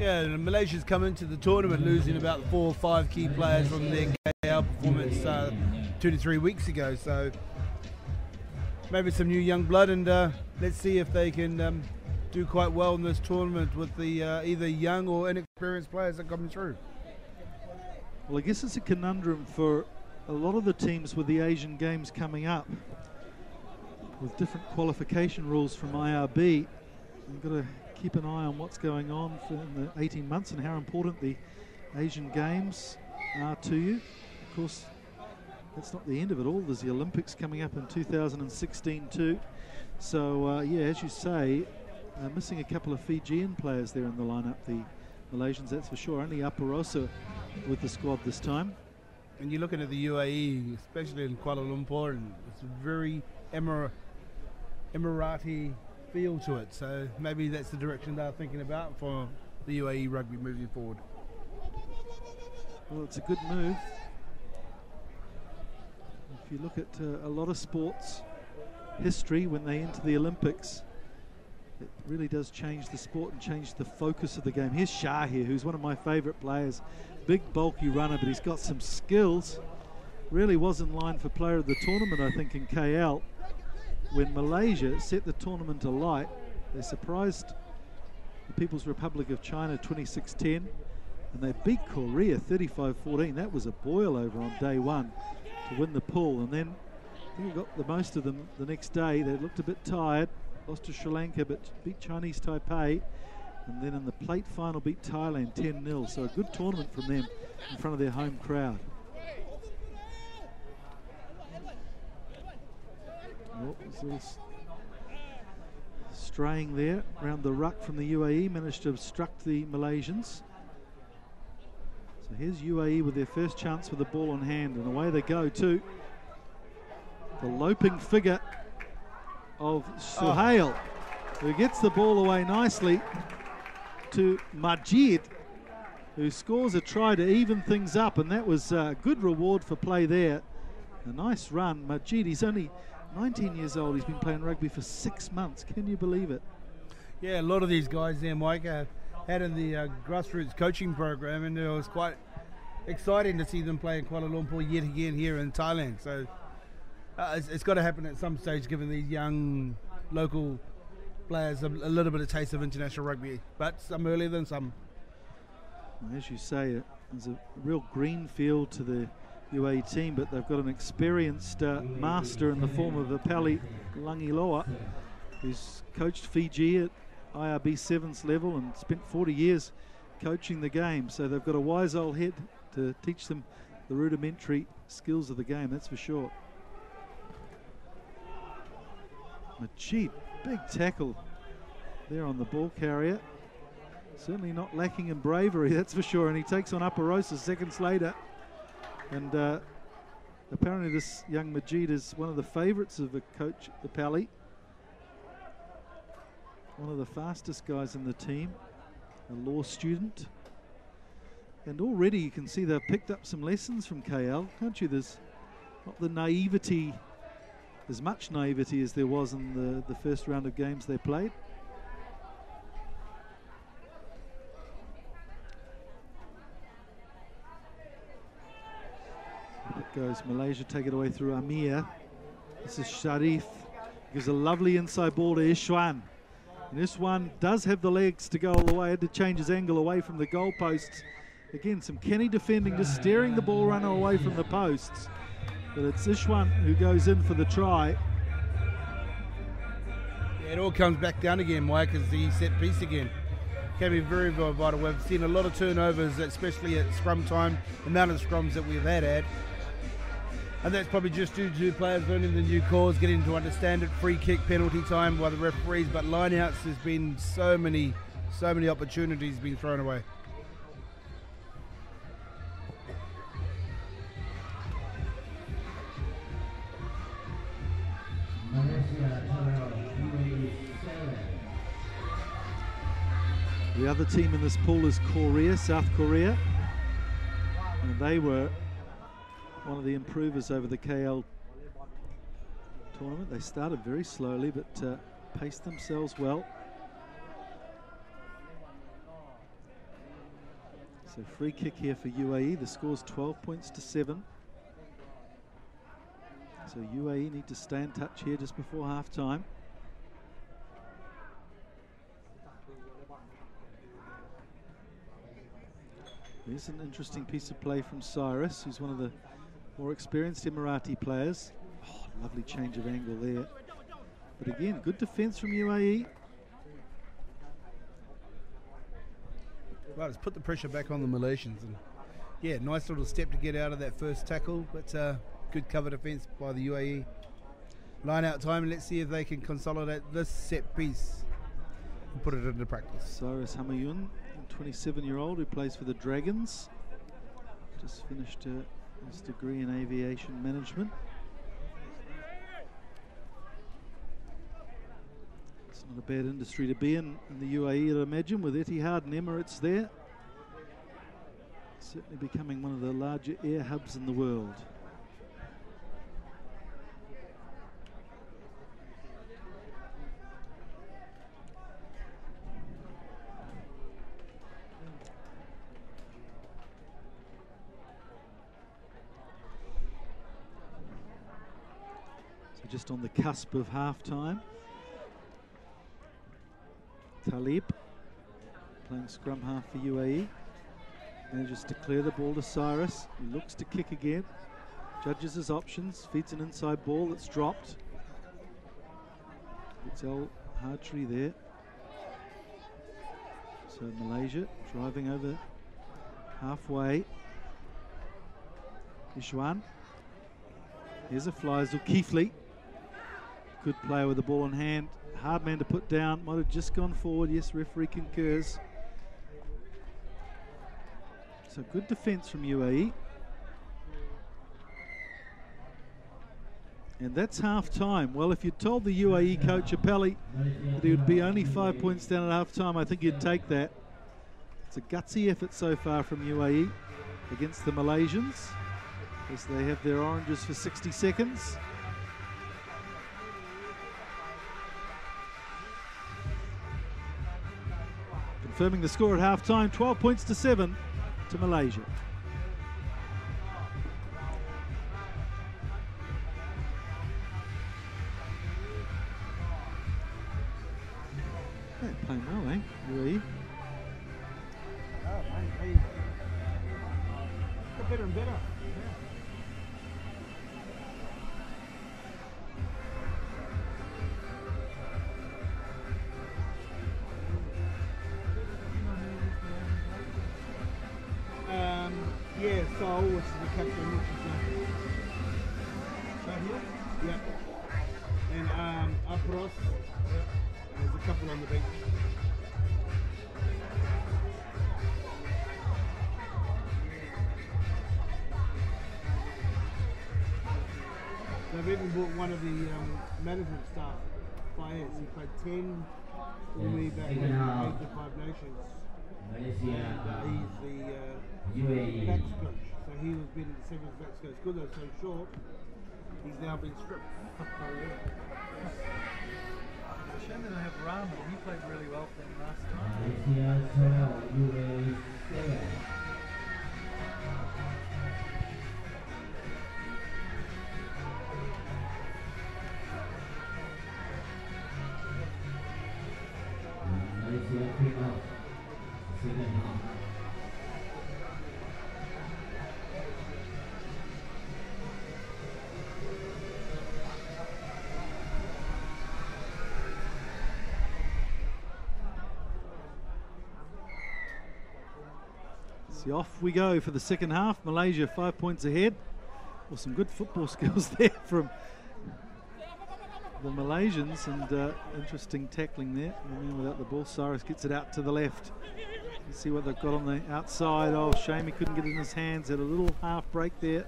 Yeah, and Malaysia's come into the tournament losing about four or five key players from their KL performance uh, two to three weeks ago. So maybe some new young blood, and uh, let's see if they can um, do quite well in this tournament with the uh, either young or inexperienced players that coming through. Well, I guess it's a conundrum for a lot of the teams with the Asian Games coming up with different qualification rules from IRB. You've got to keep an eye on what's going on in the 18 months and how important the Asian Games are to you. Of course, that's not the end of it all. There's the Olympics coming up in 2016 too. So, uh, yeah, as you say, uh, missing a couple of Fijian players there in the lineup, the Malaysians, that's for sure. Only Aparosa with the squad this time. And you're looking at the UAE, especially in Kuala Lumpur, and it's a very Emir- Emirati feel to it. So maybe that's the direction they're thinking about for the UAE rugby moving forward. Well, it's a good move. If you look at uh, a lot of sports history when they enter the Olympics, it really does change the sport and change the focus of the game. Here's Shah here, who's one of my favourite players. Big, bulky runner, but he's got some skills. Really was in line for player of the tournament, I think, in KL. When Malaysia set the tournament alight, they surprised the People's Republic of China 26-10, and they beat Korea 35-14. That was a boil over on day one to win the pool. And then I think we got the most of them the next day. They looked a bit tired, lost to Sri Lanka, but beat Chinese Taipei. And then in the plate final, beat Thailand 10 0. So a good tournament from them in front of their home crowd. Oh, straying there around the ruck from the UAE, managed to obstruct the Malaysians. So here's UAE with their first chance with the ball on hand, and away they go too. The loping figure of Suhail, oh. who gets the ball away nicely to Majid, who scores a try to even things up, and that was a good reward for play there. A nice run. Majid, he's only 19 years old. He's been playing rugby for six months. Can you believe it? Yeah, a lot of these guys there, Mike, uh, had in the uh, grassroots coaching program, and it was quite exciting to see them play in Kuala Lumpur yet again here in Thailand. So uh, it's, it's got to happen at some stage, given these young local players a, a, little bit of taste of international rugby, but some earlier than some. As you say, there's a real green field to the UAE team, but they've got an experienced uh, master in the form of Apali Langiloa, who's coached Fiji at IRB sevens level and spent 40 years coaching the game. So they've got a wise old head to teach them the rudimentary skills of the game, that's for sure. Majid, big tackle there on the ball carrier. Certainly not lacking in bravery, that's for sure. And he takes on Aparosa seconds later. And uh, apparently this young Majid is one of the favourites of the coach, the Pally. One of the fastest guys in the team, a law student. And already you can see they've picked up some lessons from KL, can't you? There's not the naivety, as much naivety as there was in the, the first round of games they played. Goes Malaysia, take it away through Amir. This is Sharif. Gives a lovely inside ball to Ishwan. And this one does have the legs to go all the way. Had to change his angle away from the goalposts. Again, some Kenny defending, just steering the ball runner away from the posts. But it's Ishwan who goes in for the try. Yeah, it all comes back down again, Mike, as the set piece again. Can be very, very vital. We've seen a lot of turnovers, especially at scrum time, the amount of scrums that we've had at. And that's probably just due to players learning the new calls, getting to understand it, free kick, penalty time by the referees. But lineouts, there's been so many, so many opportunities being thrown away. The other team in this pool is Korea, South Korea. And they were one of the improvers over the KL tournament. They started very slowly, but uh, paced themselves well. So free kick here for UAE. The score's 12 points to 7. So UAE need to stay in touch here just before half time. Here's an interesting piece of play from Cyrus, who's one of the more experienced Emirati players. Oh, lovely change of angle there. But again, good defence from UAE. Right, let's put the pressure back on the Malaysians. And yeah, nice little step to get out of that first tackle, but uh, good cover defence by the UAE. Line out time, and let's see if they can consolidate this set piece and put it into practice. Cyrus Hamayun, 27 year old who plays for the Dragons. Just finished uh, his degree in aviation management. It's not a bad industry to be in in the UAE, I'd imagine, with Etihad and Emirates there. Certainly becoming one of the larger air hubs in the world. Just on the cusp of half time. Talib playing scrum half for UAE. Manages to clear the ball to Cyrus. He looks to kick again. Judges his options. Feeds an inside ball that's dropped. It's El Hadri there. So Malaysia driving over halfway. Ishwan. Here's a fly. Zulkifli. Good player with the ball in hand. Hard man to put down. Might have just gone forward. Yes, referee concurs. So good defence from UAE. And that's half time. Well, if you told the UAE coach Apelli that he would be only five points down at half time, I think you'd take that. It's a gutsy effort so far from UAE against the Malaysians as they have their oranges for 60 seconds. Confirming the score at half time 12 points to 7 to Malaysia. Even bought one of the um, management staff, Fayez. He played 10 for me back in Asian Five Nations. And uh, he's the uh, backs coach. So he was been at the Sevens backs coach. Because they're so short, he's now been stripped. Shame they don't have Rahman. He played really well for them last time. Off we go for the second half. Malaysia five points ahead. Well, some good football skills there from the Malaysians and uh, interesting tackling there. The man without the ball, Cyrus gets it out to the left. Let's see what they've got on the outside. Oh, shame he couldn't get it in his hands. Had a little half break there.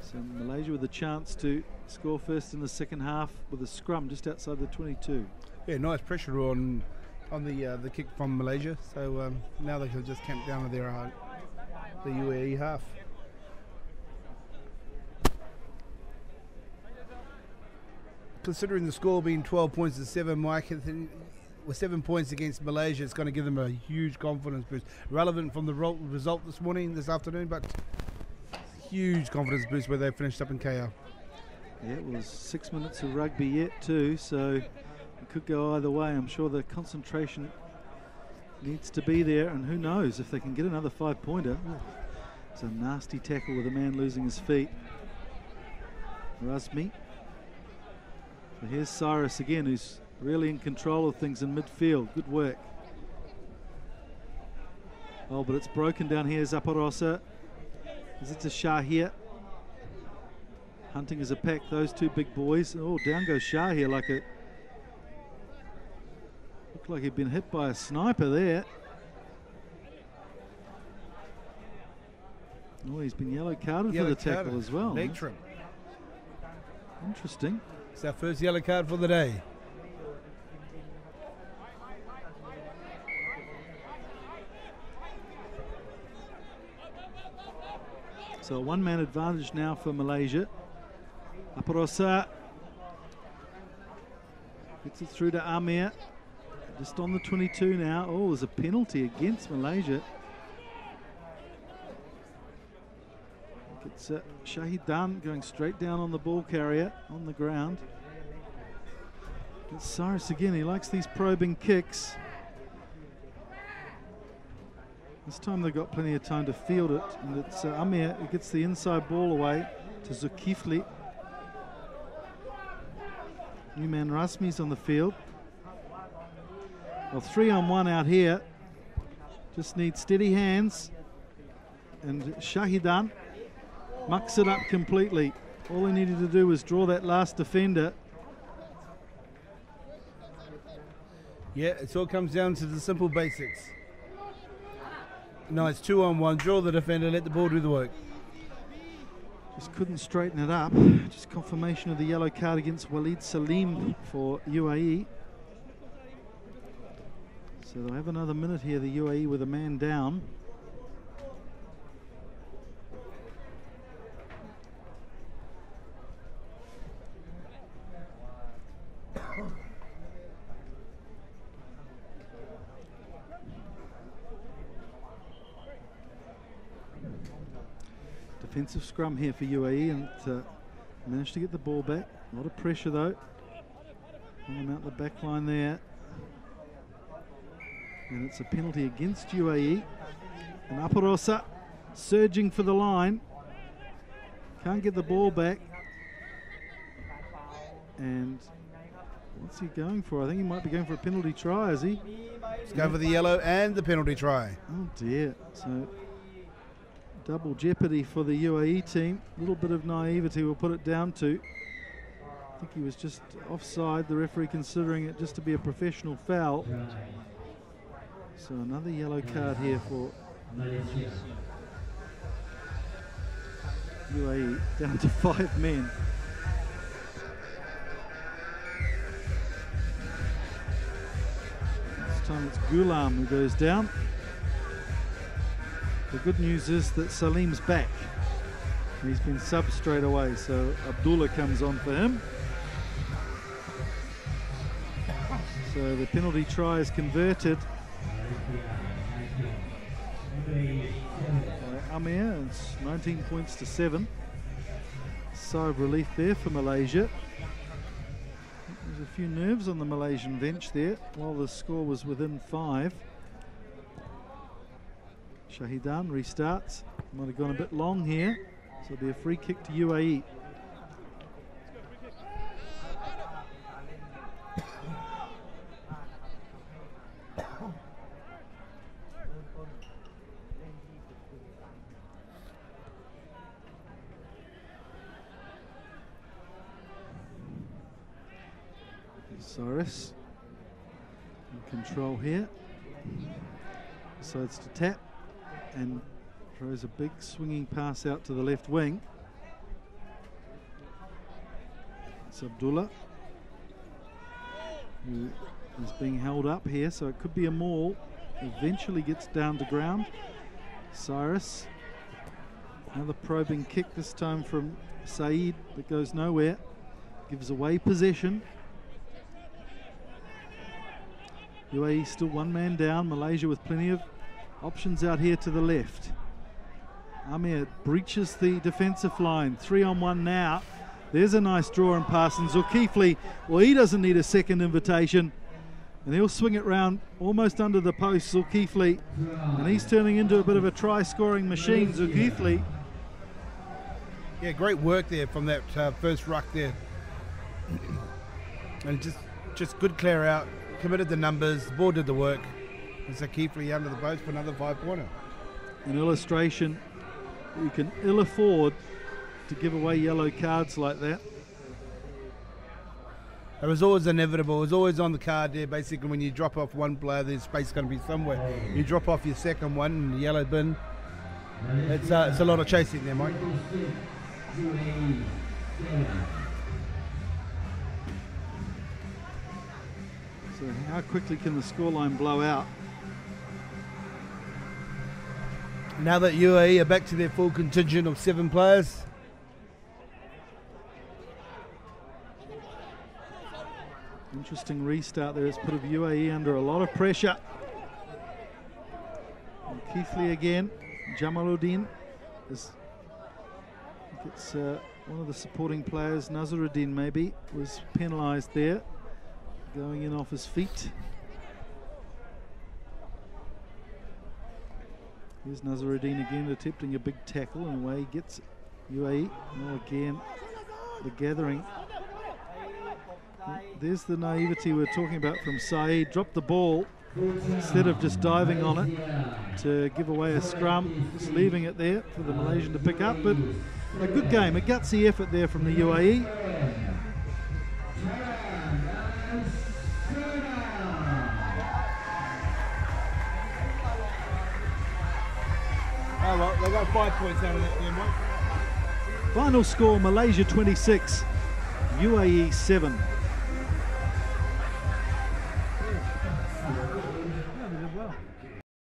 So Malaysia with a chance to score first in the second half with a scrum just outside the 22. Yeah, nice pressure on on the uh, the kick from Malaysia. So um, now they can just camp down with their uh, the UAE half. Considering the score being 12 points to seven, Mike, with seven points against Malaysia, it's going to give them a huge confidence boost. Relevant from the result this morning, this afternoon, but huge confidence boost where they finished up in KL. Yeah, it was six minutes of rugby yet too, so it could go either way. I'm sure the concentration needs to be there, and who knows if they can get another five-pointer. It's a nasty tackle with a man losing his feet. Rasmi. So here's Cyrus again, who's really in control of things in midfield. Good work. Oh, but it's broken down here. Zaparosa. Is it a Shah here? Hunting as a pack, those two big boys. Oh, down goes Shah here like a. Looked like he'd been hit by a sniper there. Oh, he's been yellow carded Yellow for the tackle as well. Leg trim. Interesting. It's our first yellow card for the day. So a one-man advantage now for Malaysia. Aparosa gets it through to Amir. Just on the 22 now. Oh, there's a penalty against Malaysia. It's uh, Shahidan going straight down on the ball carrier on the ground. It's Cyrus again. He likes these probing kicks. This time they've got plenty of time to field it, and it's uh, Amir who gets the inside ball away to Zulkifli. New man Rasmi's on the field. Well, three on one out here. Just need steady hands. And Shahidan mucks it up completely. All he needed to do was draw that last defender. Yeah, it all comes down to the simple basics. It's two on one. Draw the defender, let the ball do the work. Just couldn't straighten it up. Just confirmation of the yellow card against Walid Salim for UAE. So they'll have another minute here, the UAE with a man down. Defensive scrum here for UAE and uh, managed to get the ball back. A lot of pressure though. Them out the back line there. And it's a penalty against UAE. And Aparosa surging for the line. Can't get the ball back. And what's he going for? I think he might be going for a penalty try, is he? Let's go for the yellow and the penalty try. Oh dear. So double jeopardy for the UAE team. A little bit of naivety we'll put it down to. I think he was just offside, the referee considering it just to be a professional foul. Try. So another yellow card here for UAE, down to five men. This time it's Gulam who goes down. The good news is that Salim's back. He's been subbed straight away, so Abdullah comes on for him. So the penalty try is converted Amir. It's 19 points to 7. Sigh of relief there for Malaysia. There's a few nerves on the Malaysian bench there while the score was within 5. Shahidan restarts. Might have gone a bit long here. So it'll be a free kick to. UAE. Cyrus in control here. Decides to tap and throws a big swinging pass out to the left wing. It's Abdullah who is being held up here, so it could be a maul. Eventually gets down to ground. Cyrus. Another probing kick, this time from Saeed, that goes nowhere. Gives away possession. UAE still one man down. Malaysia with plenty of options out here to the left. Amir breaches the defensive line. Three on one now. There's a nice draw and pass. And Zulkifli, well, he doesn't need a second invitation. And he'll swing it round almost under the post, Zulkifli. And he's turning into a bit of a try scoring machine, Zulkifli. Yeah, great work there from that uh, first ruck there. and just just good clear out, committed the numbers, the ball did the work. And Zulkifli under the post for another five pointer. An illustration you can ill afford to give away yellow cards like that. It was always inevitable. It was always on the card there. Basically, when you drop off one player, there's space going to be somewhere. You drop off your second one in the yellow bin. It's uh, it's a lot of chasing there, Mike. So how quickly can the scoreline blow out? Now that UAE are back to their full contingent of seven players, Interesting restart there. It's put of UAE under a lot of pressure. And Keithley again. Jamaluddin is. It's uh, one of the supporting players, Nazaruddin maybe, was penalised there, going in off his feet. Here's Nazaruddin again attempting a big tackle, and away he gets. UAE. Oh, again, the gathering there's the naivety we are talking about from Saeed. Dropped the ball instead of just diving on it to give away a scrum, just leaving it there for the Malaysian to pick up. But a good game, a gutsy effort there from the UAE. Final score Malaysia 26, UAE 7.